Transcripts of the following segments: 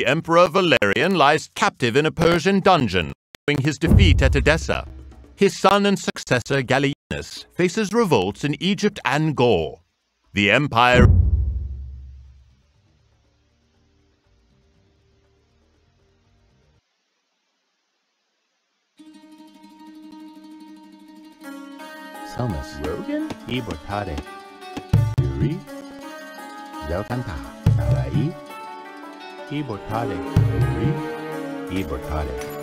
The Emperor Valerian lies captive in a Persian dungeon, following his defeat at Edessa. His son and successor Gallienus faces revolts in Egypt and Gaul. The empire Thomas Rogan Ibertare Yuri Zelkanta Sarai की बठाले की बठाले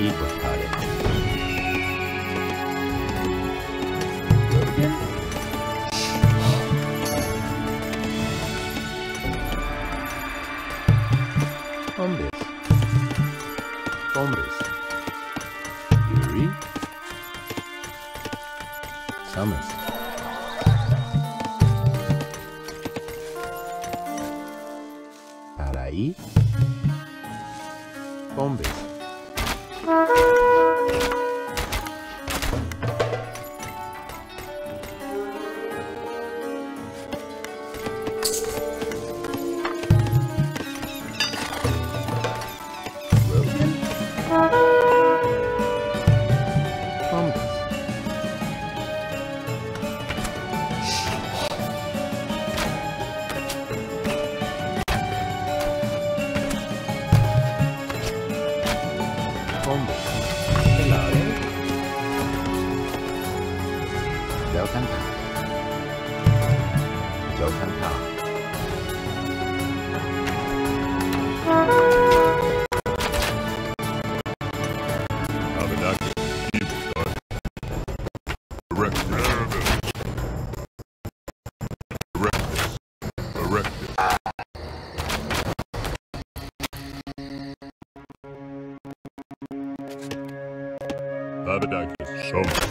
Ibertare Abadagim.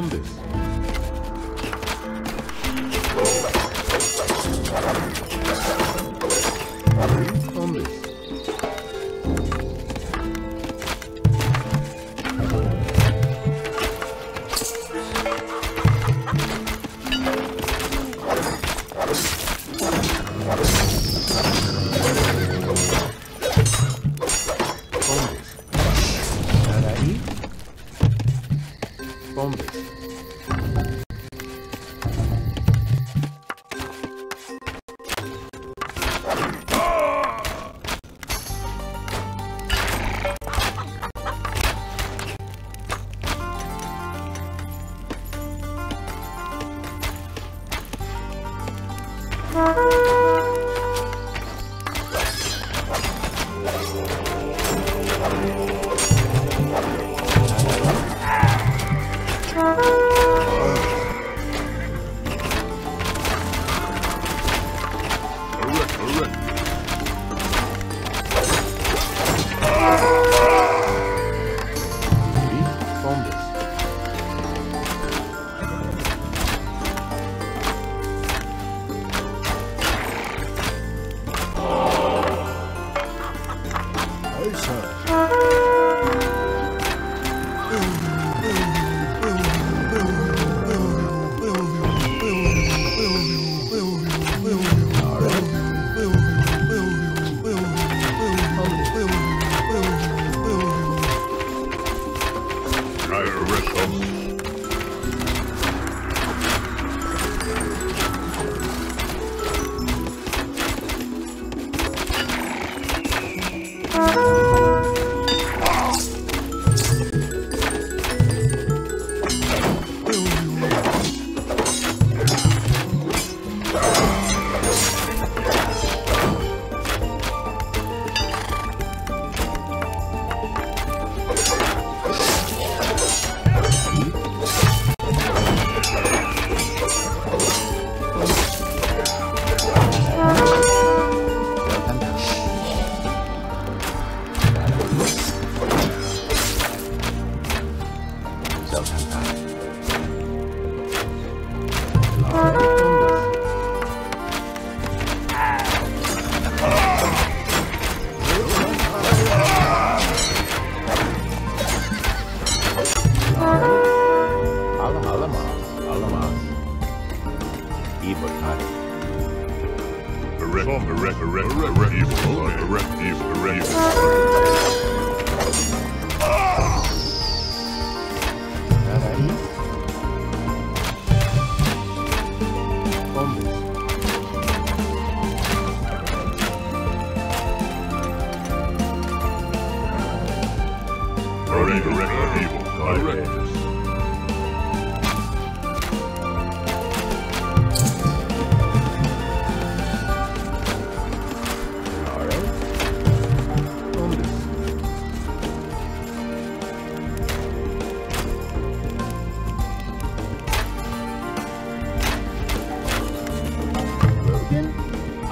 15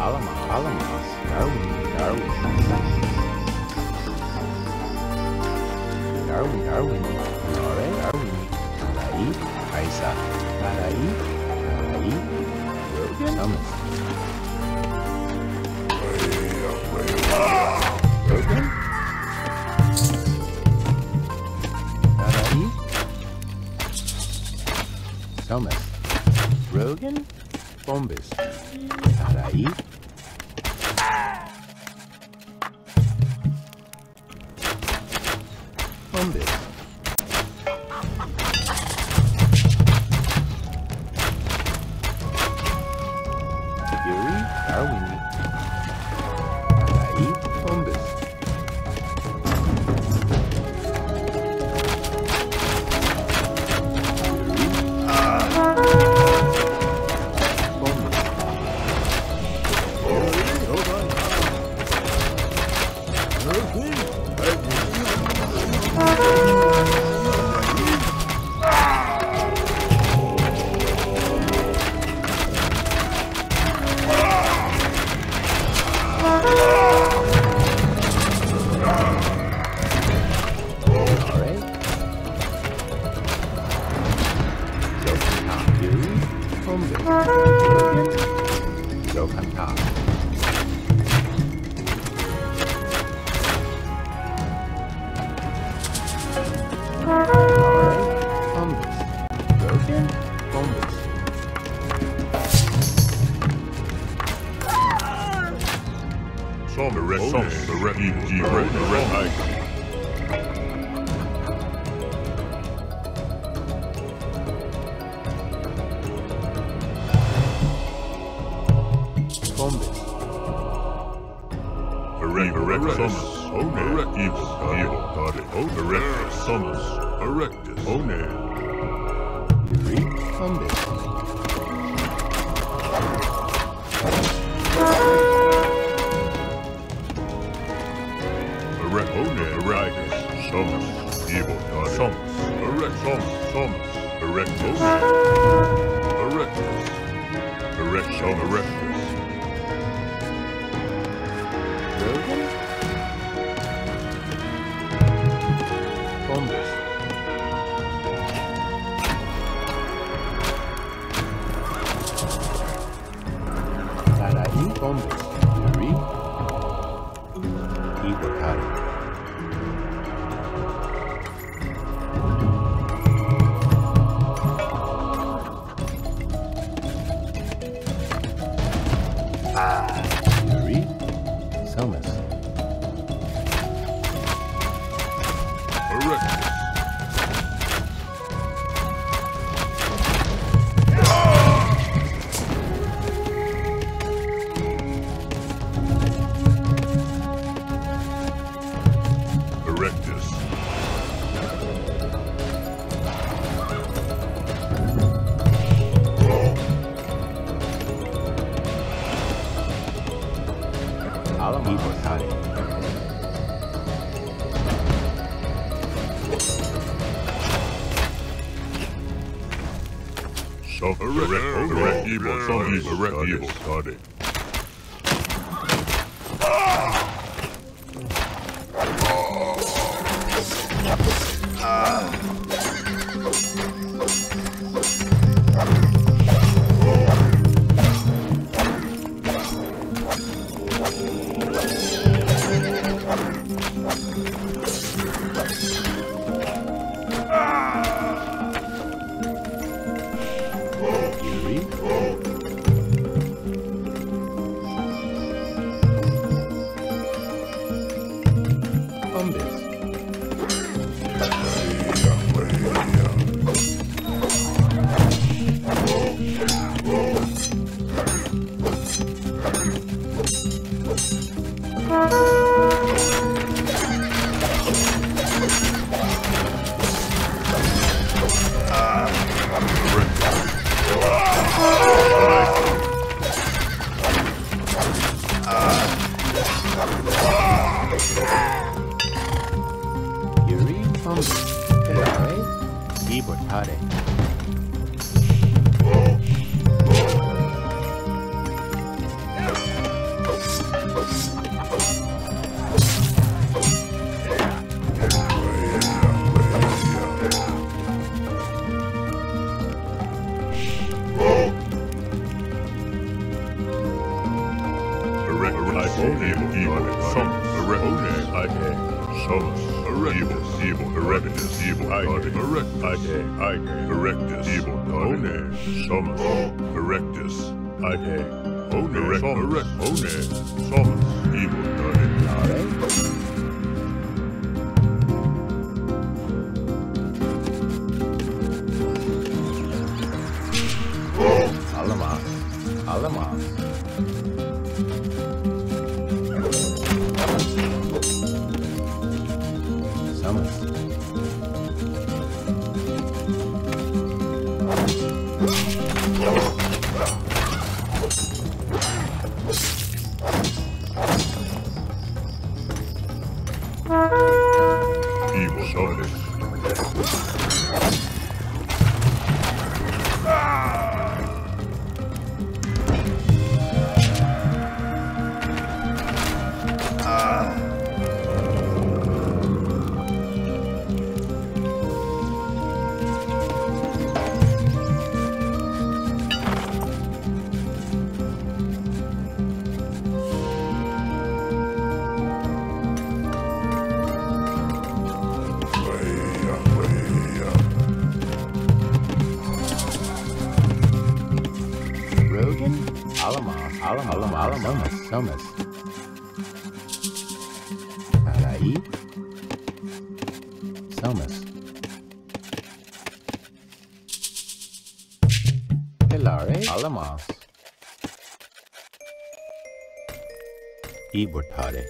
Alama, Alamas. Darwin, Darwin. Darwin, Darwin. Alright, Darwin. Narai. Kaisa. Narai. Narai. Rogan. Thomas. Rogan. Narai. Thomas. Rogan. Bombus. Some, correct, some, correct, evil, correct, correct. Correct, correct, correct. Evil, some evil, correct. Evil. Got it. evil erectus, evil I erectus, I I erectus, evil one, some erectus, I one erect erect one, some evil. तरतीब व ठारे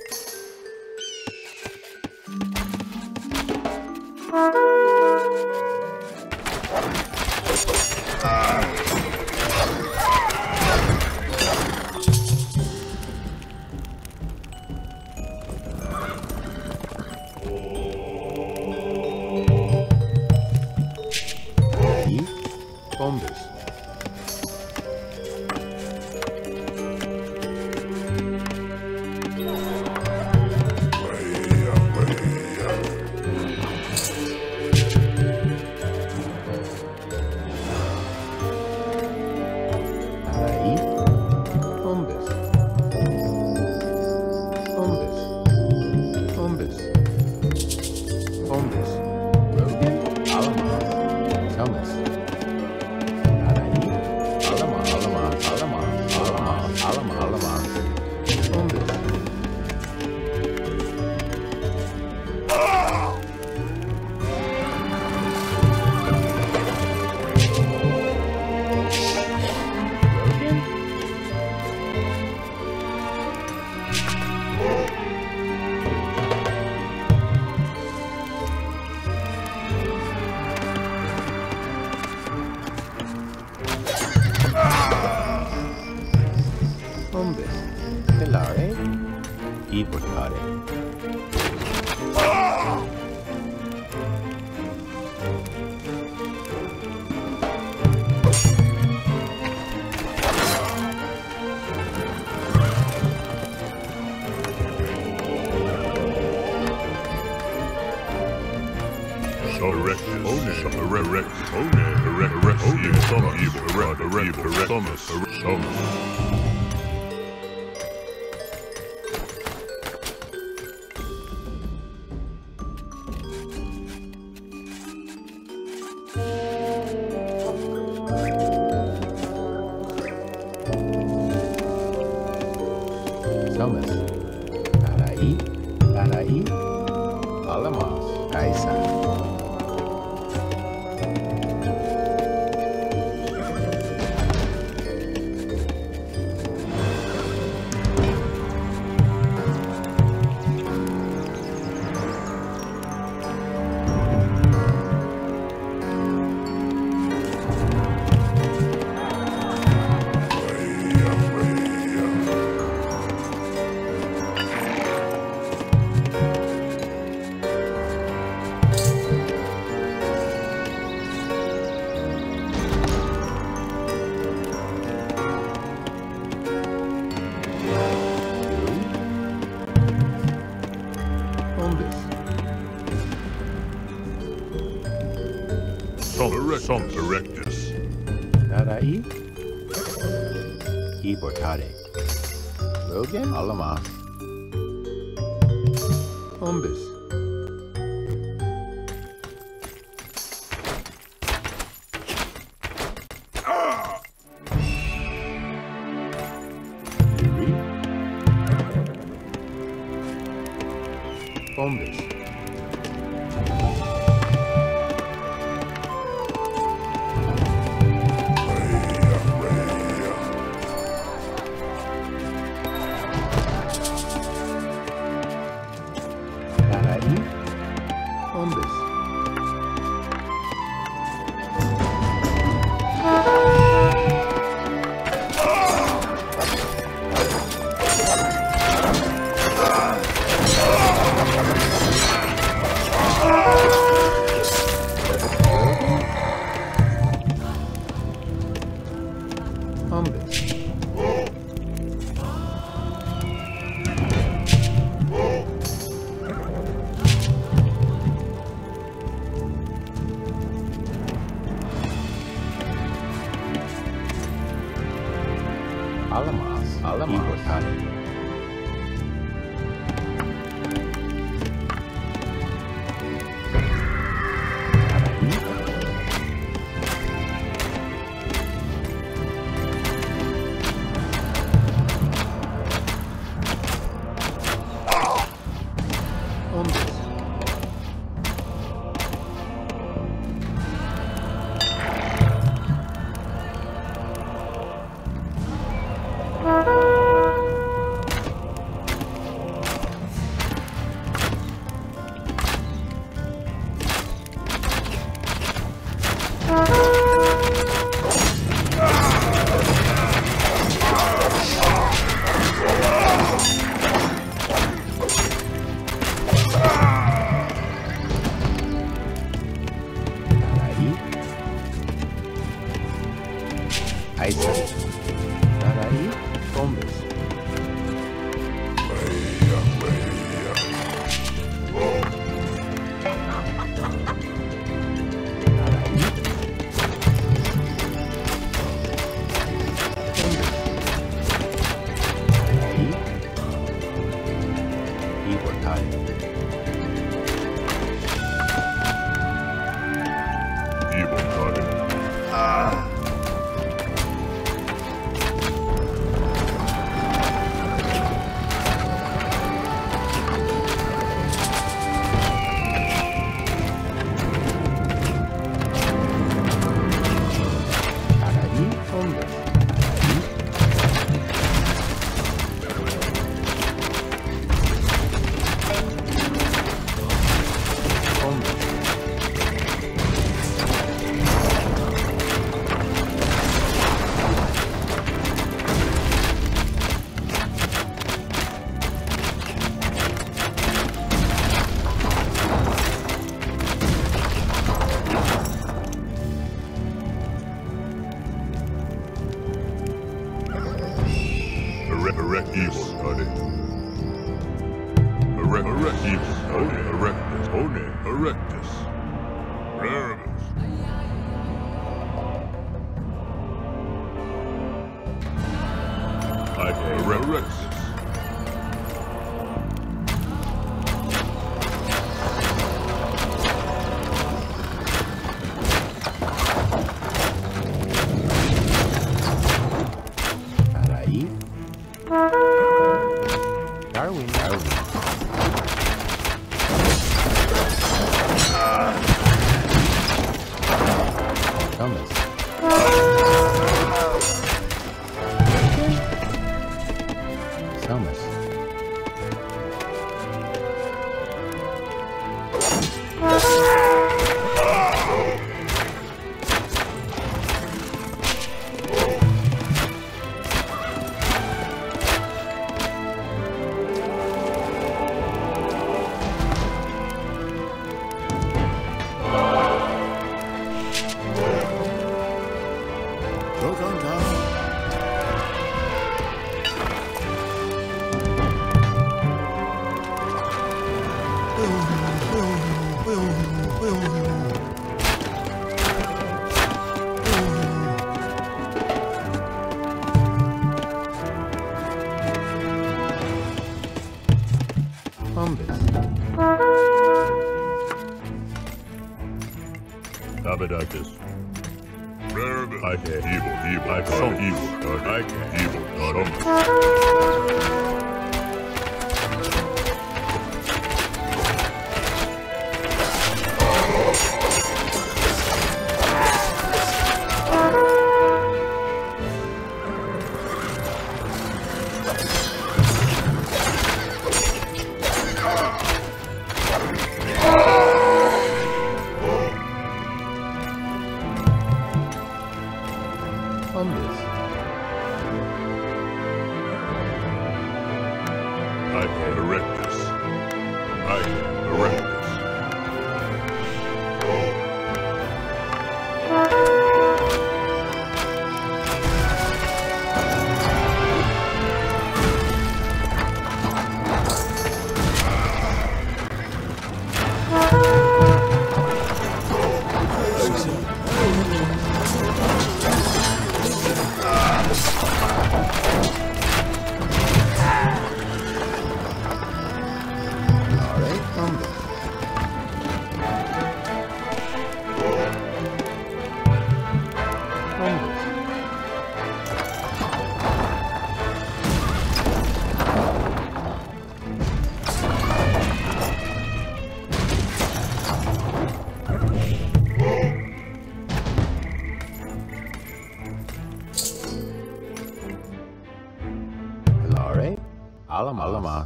Thomas. Thomas.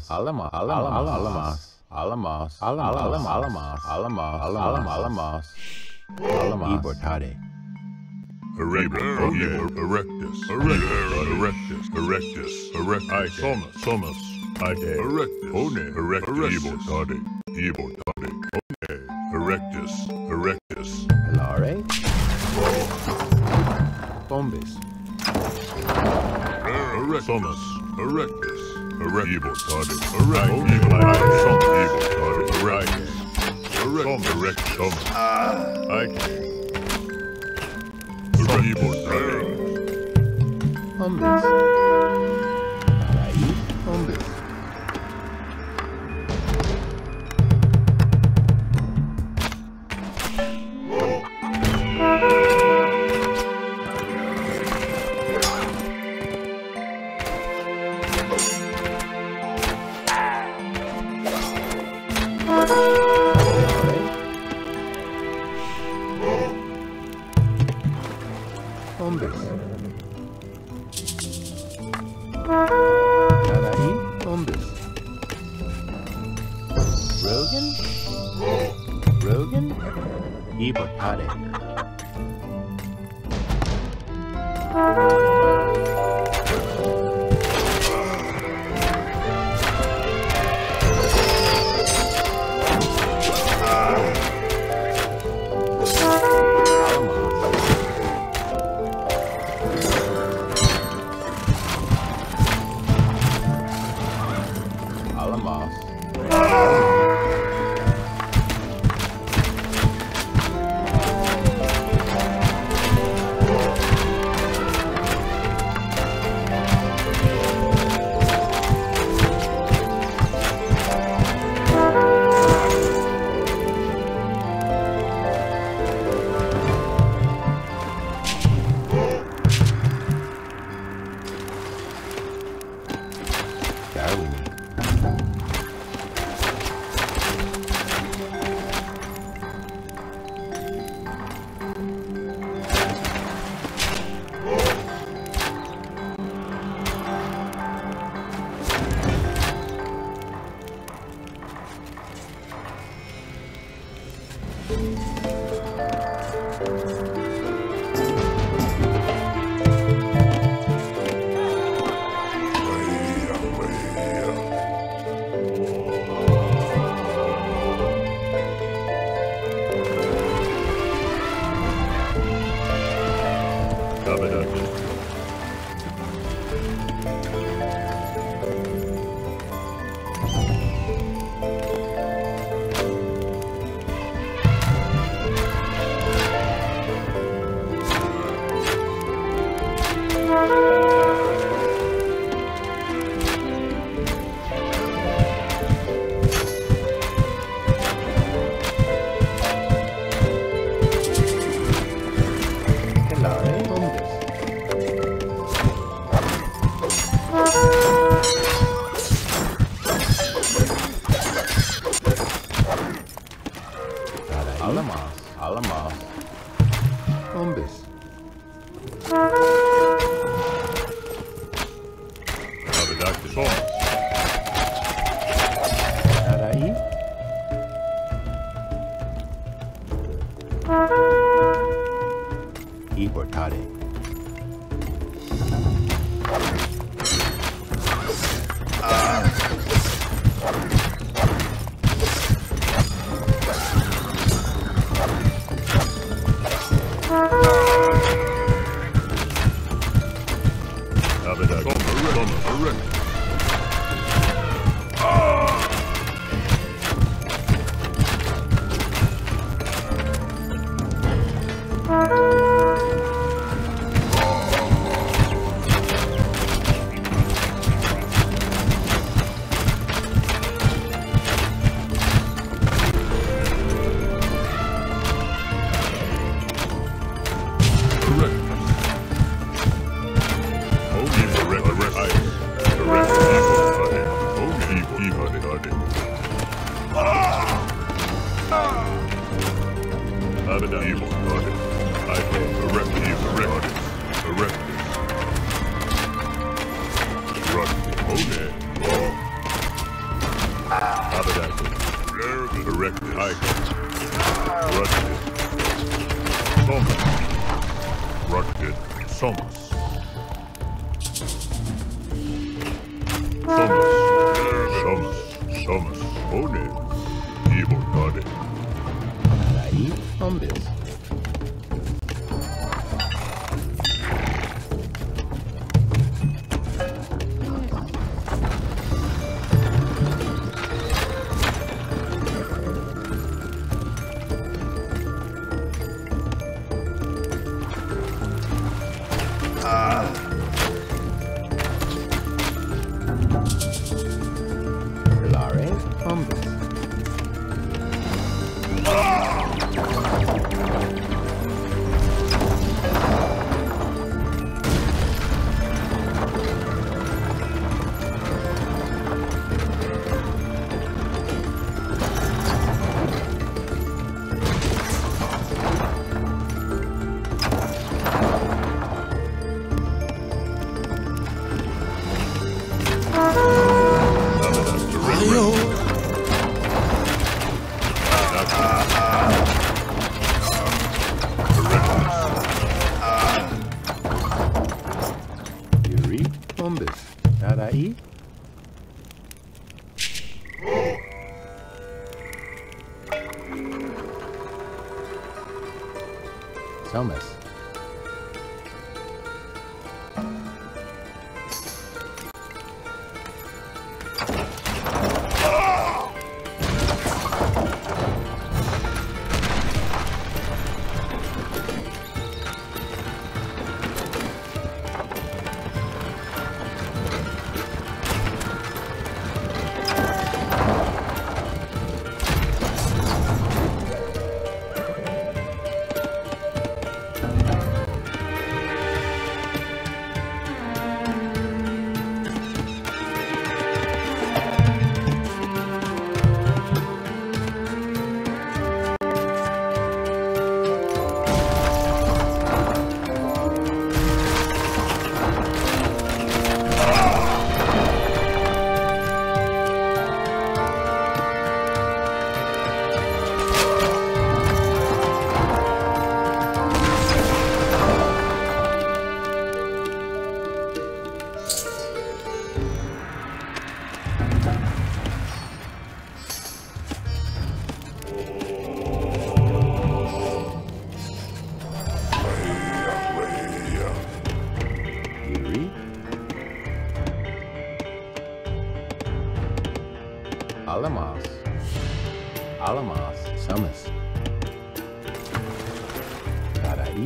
Alamos. Alamos. Alamos. Alamos. Alamos. Alamos. Alamos. Alamos. Alamos. Alamos. Alamos. Ibortade. Erectus. Erectus. Erectus. Erectus. Erectus. Erectus. I Thomas. Thomas. I Erectus. One. Erectus. Evil target. Evil target. One. Erectus. Erectus. Alright. Bombis. Erect. Thomas. Erectus. Evil target. Right. Only black. Evil target. Right. Correct. Ah. Some Come. I can. Correct evil target. Amazing.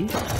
Caraí.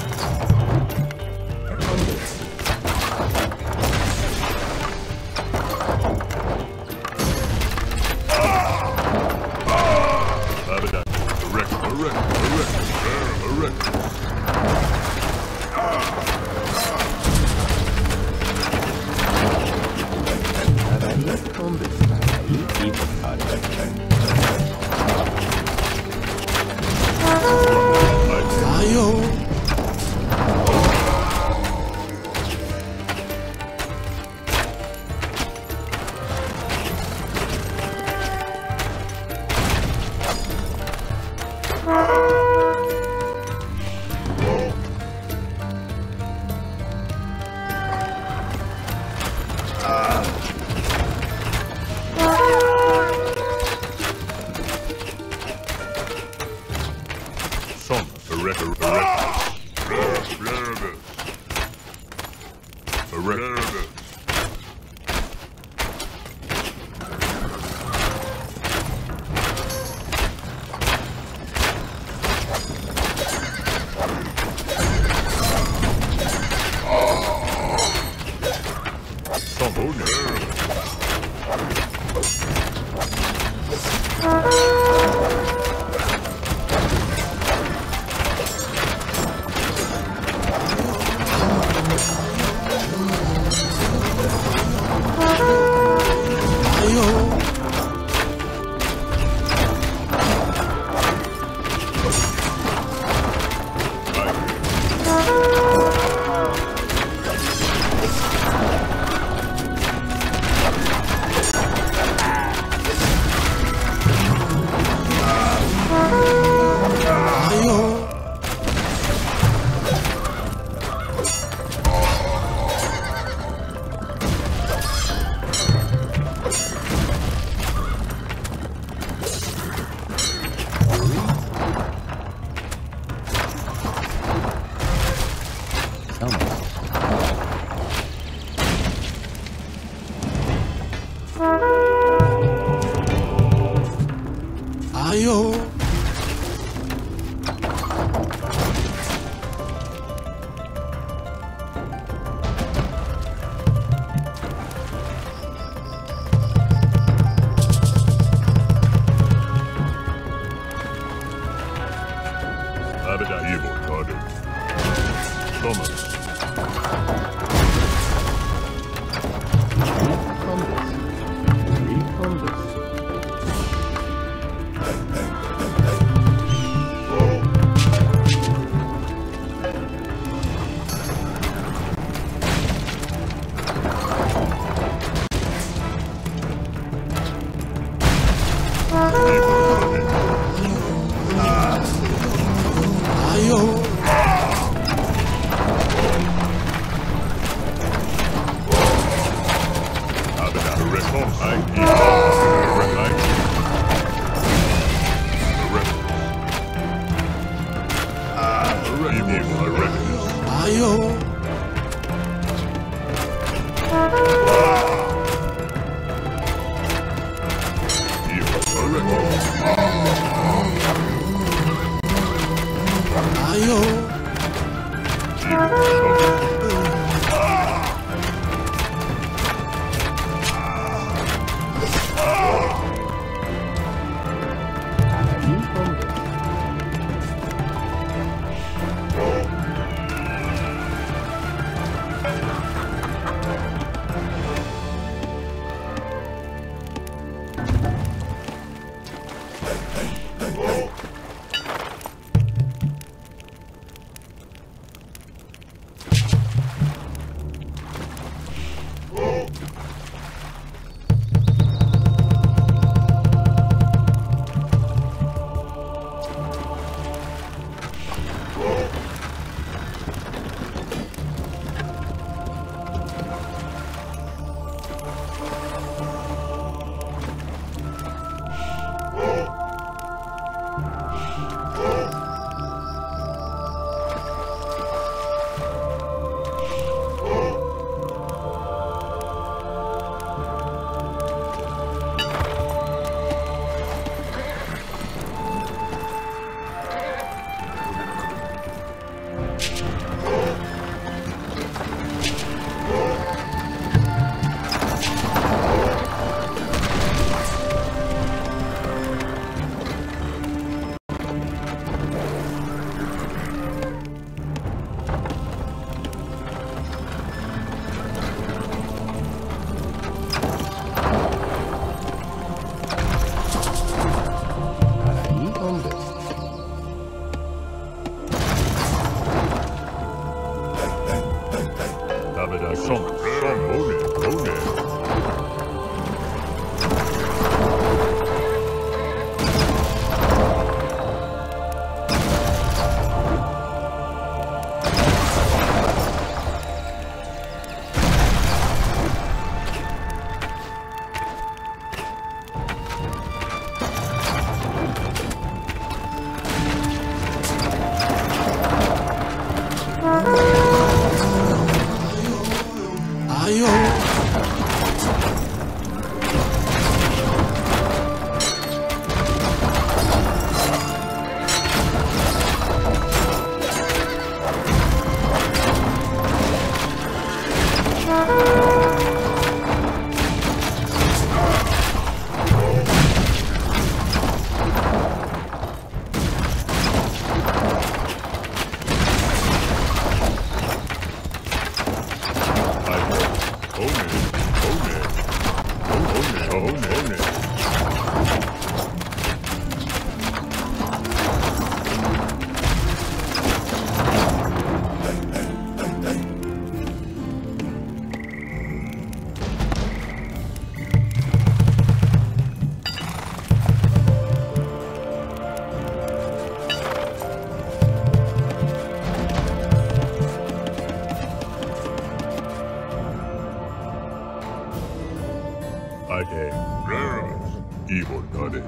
evil nutty.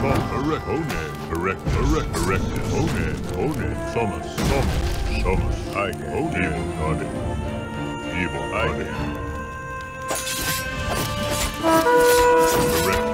Correct, hone, correct, correct, correct, hone, hone, summer, summer, summer, I, hone, evil evil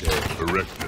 Erectus. Erectus. One.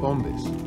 Rogan.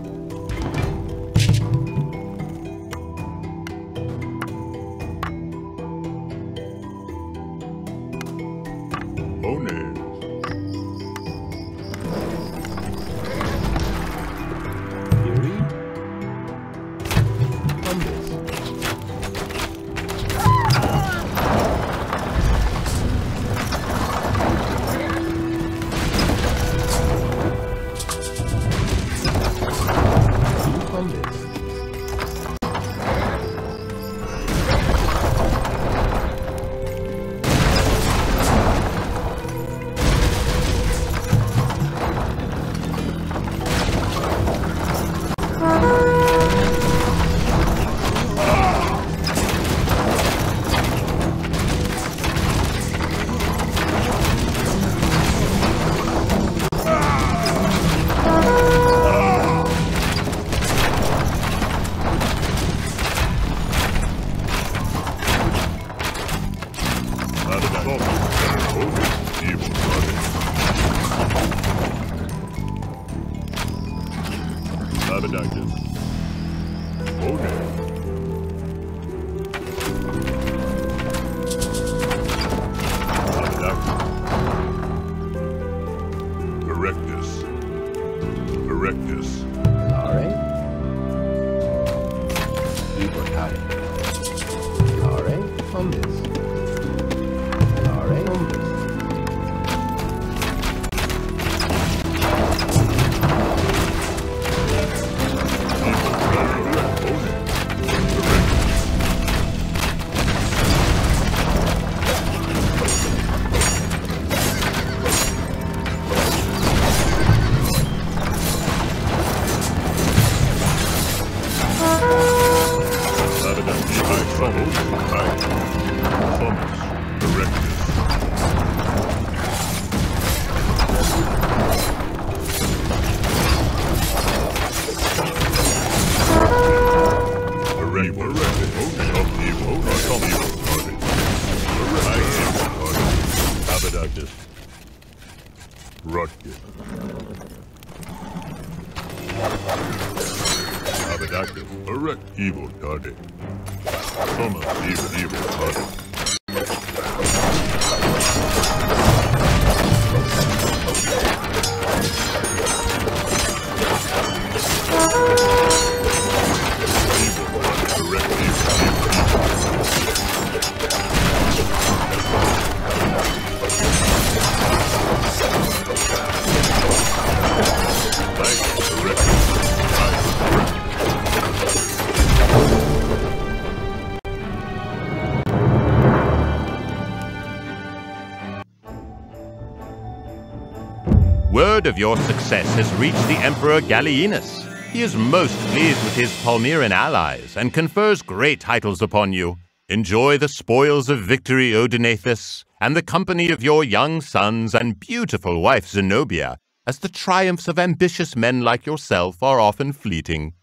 Word of your success has reached the Emperor Gallienus. He is most pleased with his Palmyran allies and confers great titles upon you. Enjoy the spoils of victory, Odaenathus, and the company of your young sons and beautiful wife Zenobia, as the triumphs of ambitious men like yourself are often fleeting.